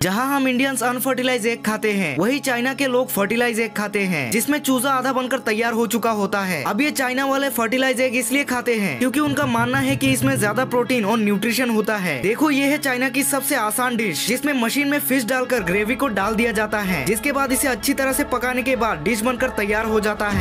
जहाँ हम Indians unfertilize egg खाते हैं, वही चाइना के लोग फर्टिलाइज एग खाते हैं, जिसमें चूजा आधा बनकर तैयार हो चुका होता है। अब ये चाइना वाले फर्टिलाइज एग इसलिए खाते हैं, क्योंकि उनका मानना है कि इसमें ज़्यादा प्रोटीन और न्यूट्रिशन होता है। देखो, ये है चाइना की सबसे आसान डिश जिसमें मशीन में फ़िश डालकर ग्रेवी को डाल दिया जाता है, जिसके बाद इसे अच्छी तरह से पकाने के बाद डिश बनकर तैयार हो जाता है।